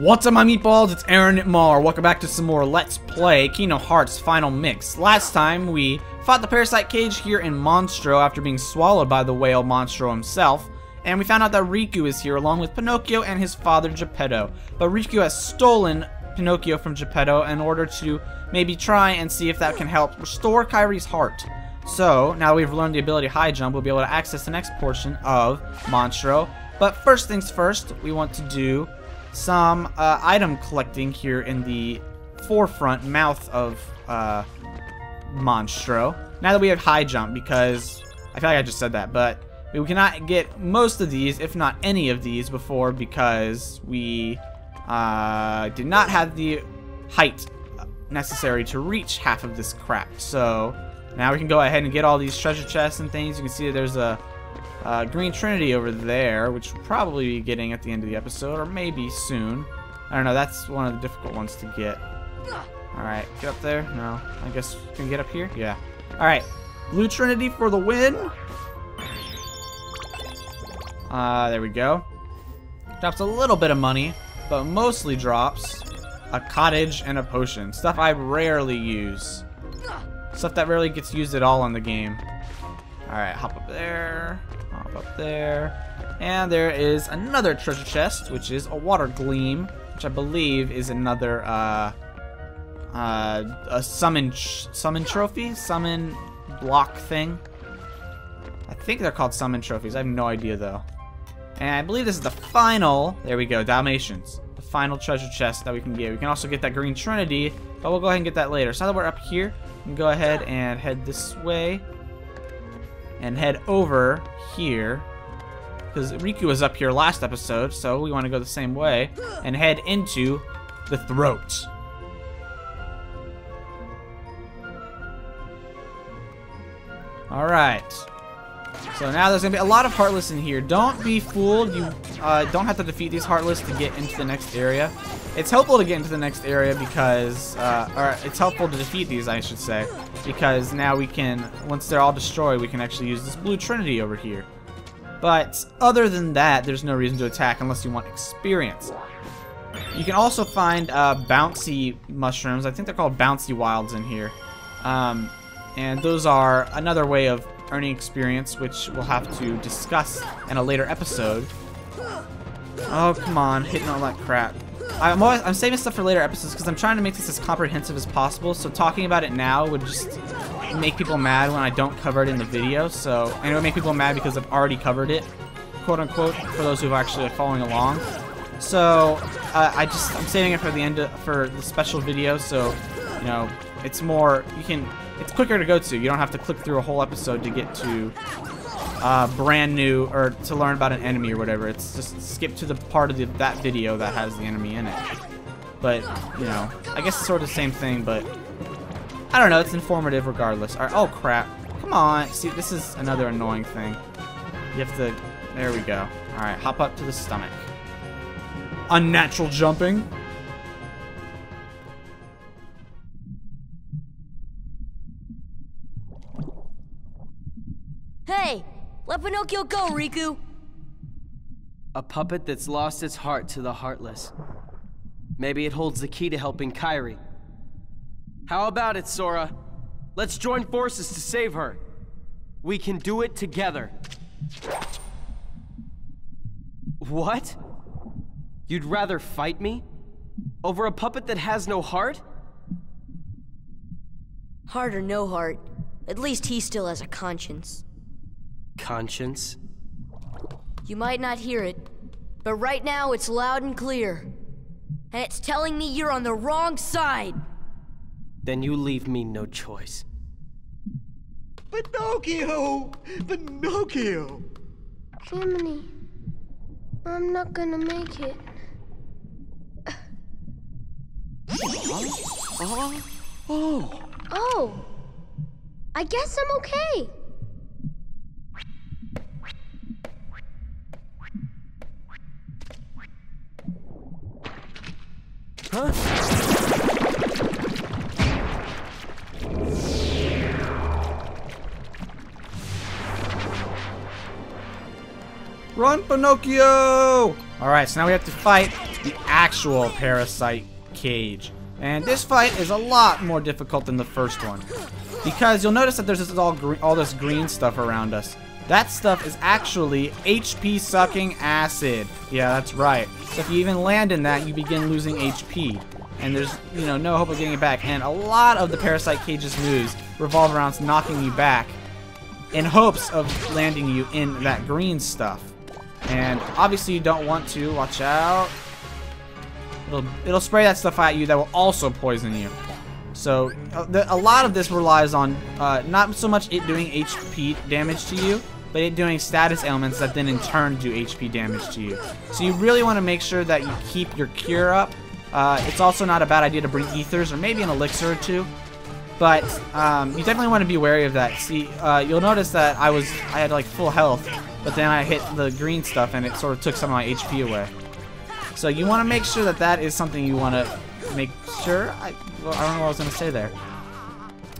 What's up my meatballs, it's Aaronitmar. Welcome back to some more Let's Play Kingdom Hearts Final Mix. Last time we fought the Parasite Cage here in Monstro after being swallowed by the whale Monstro himself. And we found out that Riku is here along with Pinocchio and his father Geppetto. But Riku has stolen Pinocchio from Geppetto in order to maybe try and see if that can help restore Kairi's heart. So, now we've learned the ability high jump, we'll be able to access the next portion of Monstro. But first things first, we want to do some uh, item collecting here in the forefront mouth of uh, Monstro. Now that we have high jump, because I feel like I just said that, but we cannot get most of these, if not any of these, before because we uh, did not have the height necessary to reach half of this crap. So now we can go ahead and get all these treasure chests and things. You can see that there's a uh, Green Trinity over there, which we'll probably be getting at the end of the episode, or maybe soon. I don't know, that's one of the difficult ones to get. Alright, get up there? No. I guess we can get up here? Yeah. Alright. Blue Trinity for the win. Uh, there we go. Drops a little bit of money, but mostly drops a cottage and a potion. Stuff I rarely use. Stuff that rarely gets used at all in the game. Alright, hop up there. Hop up there. And there is another treasure chest, which is a water gleam, which I believe is another, uh, uh, a summon, summon trophy? Summon block thing? I think they're called summon trophies. I have no idea, though. And I believe this is the final, there we go, Dalmatians. The final treasure chest that we can get. We can also get that Green Trinity, but we'll go ahead and get that later. So now that we're up here, we can go ahead and head this way. And head over here. Because Riku was up here last episode, so we want to go the same way. And head into the throat. Alright. So now there's going to be a lot of Heartless in here. Don't be fooled. You uh, don't have to defeat these Heartless to get into the next area. It's helpful to get into the next area because, uh, or it's helpful to defeat these, I should say, because now we can, once they're all destroyed, we can actually use this Blue Trinity over here. But other than that, there's no reason to attack unless you want experience. You can also find uh, bouncy mushrooms. I think they're called Bouncywilds in here. Um, and those are another way of earning experience, which we'll have to discuss in a later episode. Oh, come on, hitting all that crap. I'm, always, I'm saving stuff for later episodes because I'm trying to make this as comprehensive as possible, so talking about it now would just make people mad when I don't cover it in the video, so, and it would make people mad because I've already covered it, quote unquote, for those who are actually following along. So, uh, I just, I'm saving it for the end, of, for the special video, so, you know, it's more, you can, it's quicker to go to. You don't have to click through a whole episode to get to uh, brand new, or to learn about an enemy or whatever. It's just skip to the part of the, that video that has the enemy in it. But, you know, I guess it's sort of the same thing, but I don't know. It's informative regardless. Right, oh, crap. Come on. See, this is another annoying thing. You have to... There we go. Alright, hop up to the stomach. Unnatural jumping. Let Pinocchio go, Riku! A puppet that's lost its heart to the heartless. Maybe it holds the key to helping Kairi. How about it, Sora? Let's join forces to save her. We can do it together. What? You'd rather fight me? Over a puppet that has no heart? Heart or no heart, at least he still has a conscience. Conscience? You might not hear it, but right now it's loud and clear. And it's telling me you're on the wrong side! Then you leave me no choice. Pinocchio! Pinocchio! Jiminy, I'm not gonna make it. Oh, oh, Oh, I guess I'm okay. Huh? Run, Pinocchio! Alright, so now we have to fight the actual parasite cage. And this fight is a lot more difficult than the first one. Because you'll notice that there's all, all this green stuff around us. That stuff is actually HP sucking acid. Yeah, that's right. So if you even land in that, you begin losing HP. And there's, you know, no hope of getting it back. And a lot of the Parasite Cage's moves revolve around knocking you back in hopes of landing you in that green stuff. And obviously you don't want to. Watch out. It'll, it'll spray that stuff at you that will also poison you. So uh, a lot of this relies on uh, not so much it doing HP damage to you, but it doing status ailments that then in turn do HP damage to you. So you really want to make sure that you keep your cure up. Uh, it's also not a bad idea to bring ethers or maybe an elixir or two. But um, you definitely want to be wary of that. See, uh, you'll notice that I was I had like full health, but then I hit the green stuff and it sort of took some of my HP away. So you want to make sure that that is something you want to make sure. I, well, I don't know what I was going to say there.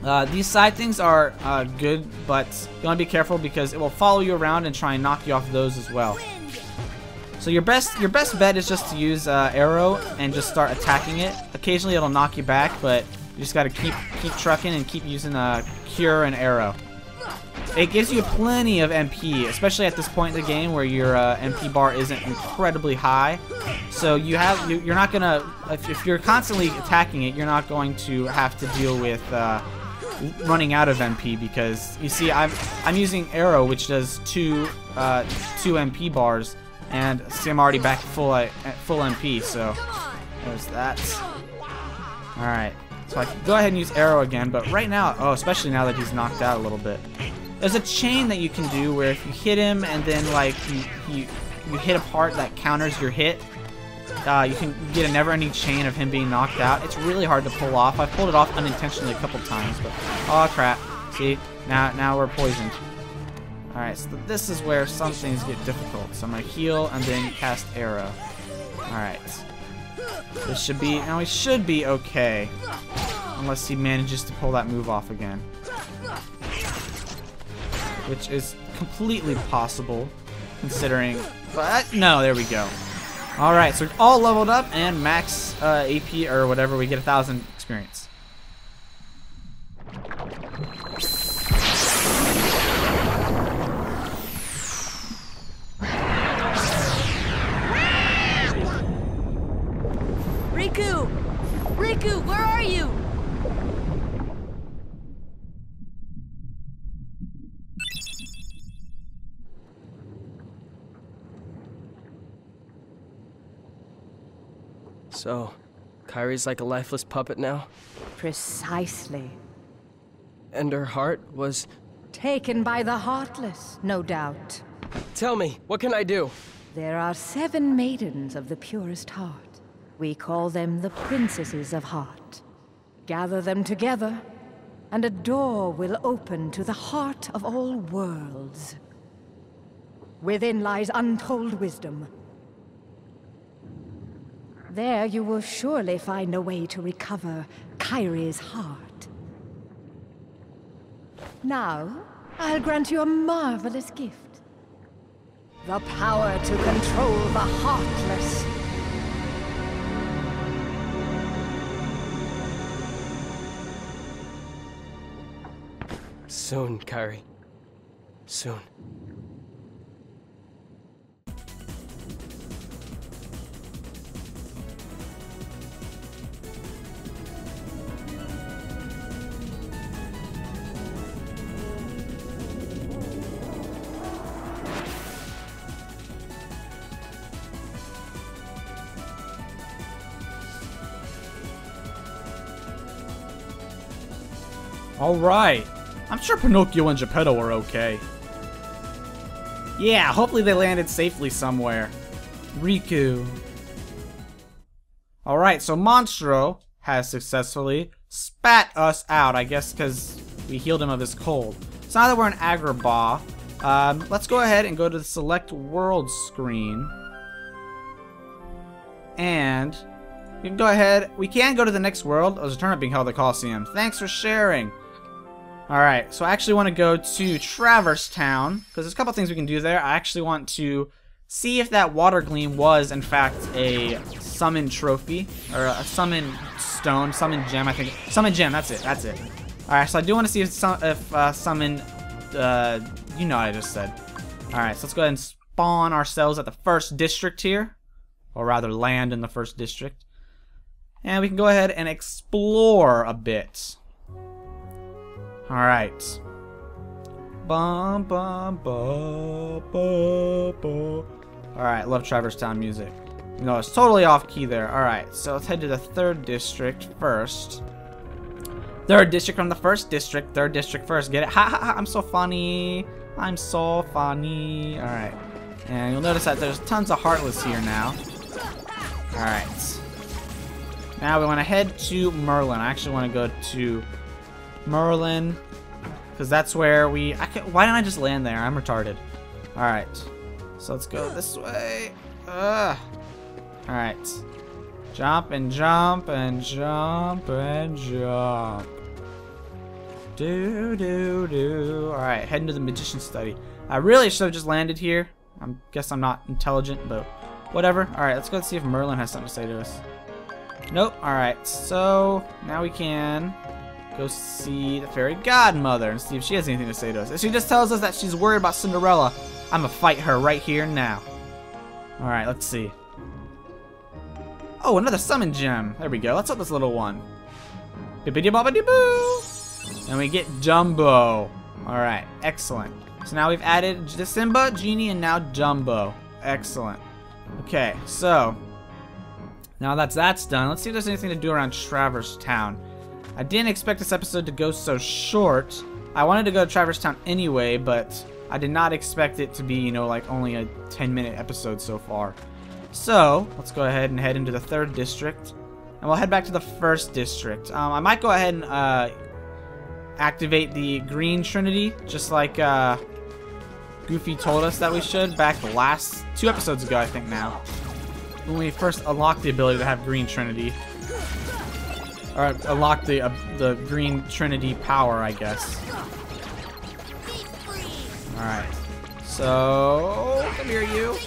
Uh, these side things are uh, good, but you want to be careful because it will follow you around and try and knock you off those as well. So your best your best bet is just to use uh, Aero and just start attacking it. Occasionally it'll knock you back, but you just got to keep keep trucking and keep using uh, cure and Aero. It gives you plenty of MP, especially at this point in the game where your uh, MP bar isn't incredibly high. So you have you're not gonna if, you're constantly attacking it, you're not going to have to deal with uh, running out of MP because you see I'm I'm using Aero which does two uh, two MP bars and see I'm already back full at full MP so there's that. All right, so I can go ahead and use Aero again, but right now, oh, especially now that he's knocked out a little bit. There's a chain that you can do where if you hit him and then like you you, you hit a part that counters your hit, uh, you can get a never-ending chain of him being knocked out. It's really hard to pull off. I pulled it off unintentionally a couple times, but oh crap! See, now now we're poisoned. All right, so this is where some things get difficult. So I'm gonna heal and then cast Aero. All right, this should be now. He should be okay, unless he manages to pull that move off again, which is completely possible considering. But no, there we go. Alright, so all leveled up and max uh, AP or whatever, we get a thousand experience. Riku! Riku, where are you? So, Kairi's like a lifeless puppet now? Precisely. And her heart was... Taken by the Heartless, no doubt. Tell me, what can I do? There are seven maidens of the purest heart. We call them the Princesses of Heart. Gather them together, and a door will open to the heart of all worlds. Within lies untold wisdom, there you will surely find a way to recover Kairi's heart. Now, I'll grant you a marvelous gift. The power to control the Heartless. Soon, Kairi. Soon. Alright. I'm sure Pinocchio and Geppetto are okay. Yeah, hopefully they landed safely somewhere. Riku. Alright, so Monstro has successfully spat us out, I guess because we healed him of his cold. So now that we're in Agrabah, um, let's go ahead and go to the Select World screen. And we can go ahead. We can go to the next world. Oh, There's a tournament being held at the Coliseum. Thanks for sharing. Alright, so I actually want to go to Traverse Town, because there's a couple things we can do there. I actually want to see if that Water Gleam was, in fact, a summon trophy or a summon stone, summon gem. I think summon gem. That's it. That's it. All right. So I do want to see if, if uh, summon. Uh, you know what I just said. All right. So let's go ahead and spawn ourselves at the first district here, or rather land in the first district, and we can go ahead and explore a bit. All right. All right, love Traverse Town music. No, it's totally off key there. All right, so let's head to the third district first. Third district from the first district. Third district first. Get it? Ha ha ha! I'm so funny. I'm so funny. All right, and you'll notice that there's tons of Heartless here now. All right. Now we want to head to Merlin. I actually want to go to Merlin because that's where we. I can, why didn't I just land there? I'm retarded. All right. So let's go this way. Ugh. All right. Jump and jump and jump and jump. Do do do. All right, heading to the magician study. I really should have just landed here. I guess I'm not intelligent, but whatever. All right, let's go see if Merlin has something to say to us. Nope. All right, so now we can go see the fairy godmother and see if she has anything to say to us. If she just tells us that she's worried about Cinderella, I'm gonna fight her right here now. All right, let's see. Oh, another summon gem. There we go. Let's hope this little one. Bippity boppity boo. And we get Dumbo. All right, excellent. So now we've added the Simba, Genie, and now Dumbo. Excellent. Okay, so now that's that's done, let's see if there's anything to do around Traverse Town. I didn't expect this episode to go so short. I wanted to go to Traverse Town anyway, but I did not expect it to be, you know, like only a 10 minute episode so far. So, let's go ahead and head into the third district. And we'll head back to the first district. Um, I might go ahead and uh, activate the green trinity, just like uh, Goofy told us that we should back the last two episodes ago, I think now. When we first unlocked the ability to have green trinity. Or unlock the, uh, the green trinity power, I guess. Alright. So, come here, you.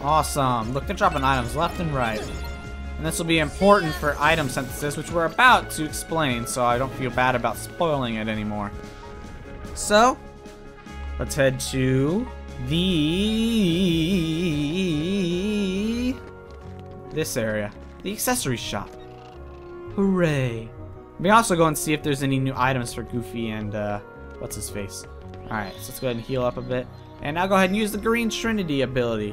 Awesome. Look, they're dropping items left and right. And this will be important for item synthesis, which we're about to explain, so I don't feel bad about spoiling it anymore. So, let's head to the... this area. The accessory shop. Hooray. We also go and see if there's any new items for Goofy and, uh, what's his face. Alright, so let's go ahead and heal up a bit. And now go ahead and use the Green Trinity ability.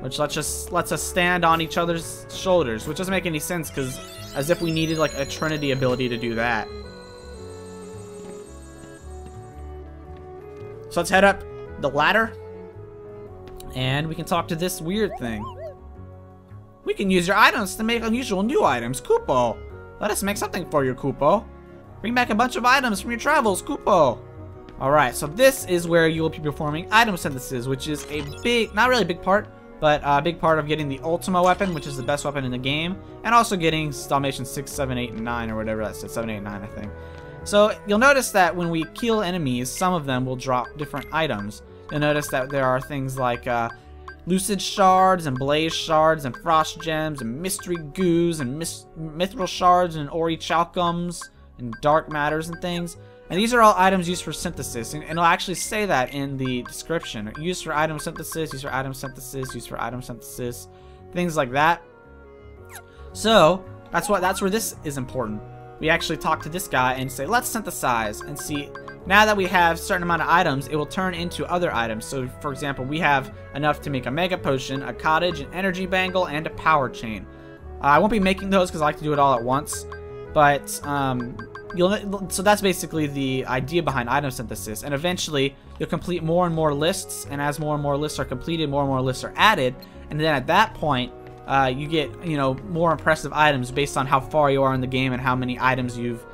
Which lets us, lets us stand on each other's shoulders. Which doesn't make any sense, because as if we needed, like, a Trinity ability to do that. So let's head up the ladder. And we can talk to this weird thing. We can use your items to make unusual new items, Kupo. Let us make something for you, Kupo. Bring back a bunch of items from your travels, Kupo. Alright, so this is where you will be performing item synthesis, which is a big, not really a big part, but a big part of getting the Ultima weapon, which is the best weapon in the game, and also getting Dalmatian 6, 7, 8, and 9, or whatever that said, 7, 8, 9, I think. So you'll notice that when we kill enemies, some of them will drop different items. You'll notice that there are things like uh, Lucid Shards and Blaze Shards and Frost Gems and Mystery Goos and Mythril Shards and Orichalcums and Dark Matters and things. And these are all items used for synthesis, and it'll actually say that in the description. Used for item synthesis, used for item synthesis, used for item synthesis, things like that. So, that's what that's where this is important. We actually talk to this guy and say, let's synthesize and see now that we have certain amount of items, it will turn into other items. So, for example, we have enough to make a Mega Potion, a Cottage, an Energy Bangle, and a Power Chain. Uh, I won't be making those because I like to do it all at once. But, um, you'll so that's basically the idea behind item synthesis. And eventually, you'll complete more and more lists. And as more and more lists are completed, more and more lists are added. And then at that point, uh, you get, you know, more impressive items based on how far you are in the game and how many items you've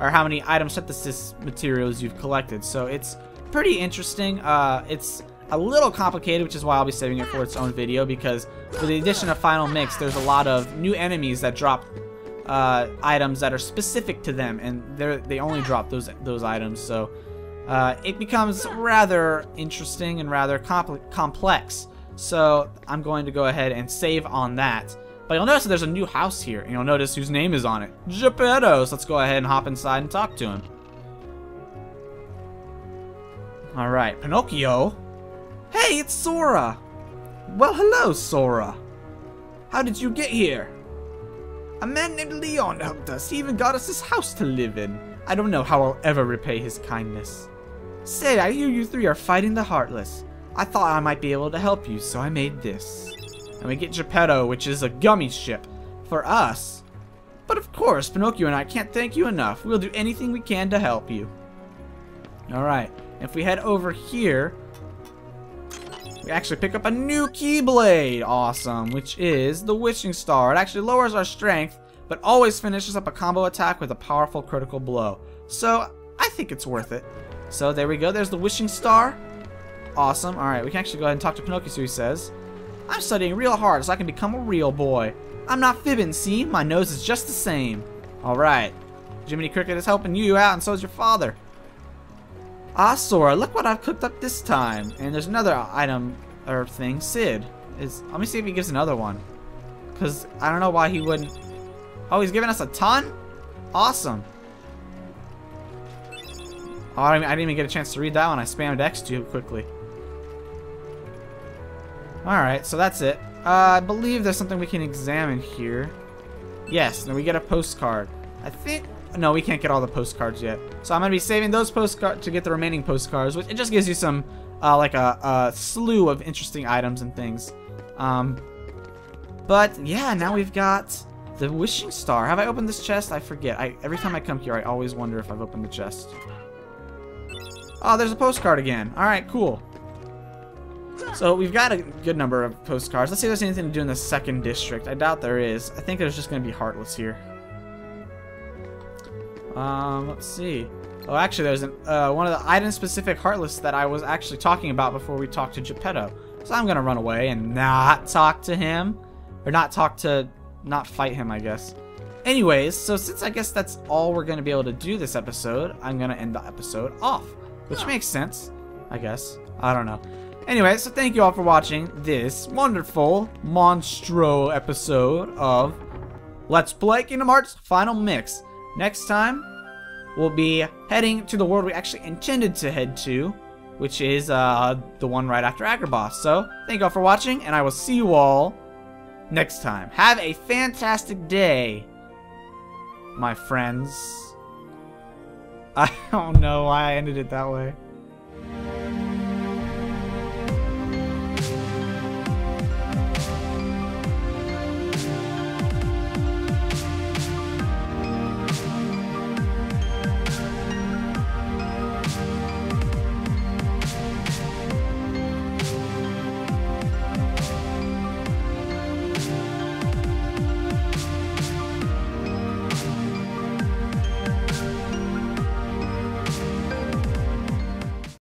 or how many item synthesis materials you've collected. So it's pretty interesting. Uh, it's a little complicated, which is why I'll be saving it for its own video, because with the addition of Final Mix, there's a lot of new enemies that drop uh, items that are specific to them, and they they only drop those those items. So uh, it becomes rather interesting and rather compl complex. So I'm going to go ahead and save on that. But you'll notice that there's a new house here, and you'll notice whose name is on it. Geppetto. So let's go ahead and hop inside and talk to him. Alright, Pinocchio. Hey, it's Sora! Well, hello, Sora. How did you get here? A man named Leon helped us. He even got us this house to live in. I don't know how I'll ever repay his kindness. Say, I hear you three are fighting the Heartless. I thought I might be able to help you, so I made this. And we get Geppetto, which is a gummy ship, for us. But of course, Pinocchio and I can't thank you enough. We'll do anything we can to help you. Alright, if we head over here, we actually pick up a new Keyblade. Awesome, which is the Wishing Star. It actually lowers our strength, but always finishes up a combo attack with a powerful critical blow. So, I think it's worth it. So, there we go. There's the Wishing Star. Awesome. Alright, we can actually go ahead and talk to Pinocchio, so he says. I'm studying real hard so I can become a real boy. I'm not fibbing, see? My nose is just the same. Alright. Jiminy Cricket is helping you out, and so is your father. Ah, Sora, look what I've cooked up this time. And there's another item or thing. Cid is. Let me see if he gives another one. Cause I don't know why he wouldn't. Oh, he's giving us a ton. Awesome. Oh, I didn't even get a chance to read that one. I spammed X too quickly. Alright, so that's it. Uh, I believe there's something we can examine here. Yes, then we get a postcard. I think... No, we can't get all the postcards yet. So I'm going to be saving those postcards to get the remaining postcards, which it just gives you some, uh, like a, a slew of interesting items and things. Um, but yeah, now we've got the wishing star. Have I opened this chest? I forget. I Every time I come here, I always wonder if I've opened the chest. Oh, there's a postcard again. All right, cool. So we've got a good number of postcards. Let's see if there's anything to do in the second district. I doubt there is. I think there's just going to be Heartless here. Um, let's see. Oh, actually, there's an, uh, one of the item-specific Heartless that I was actually talking about before we talked to Geppetto. So I'm going to run away and not talk to him. Or not talk to... Not fight him, I guess. Anyways, so since I guess that's all we're going to be able to do this episode, I'm going to end the episode off. Which makes sense, I guess. I don't know. Anyway, so thank you all for watching this wonderful Monstro episode of Let's Play Kingdom Hearts Final Mix. Next time, we'll be heading to the world we actually intended to head to, which is uh, the one right after Agrabah. So, thank you all for watching, and I will see you all next time. Have a fantastic day, my friends. I don't know why I ended it that way.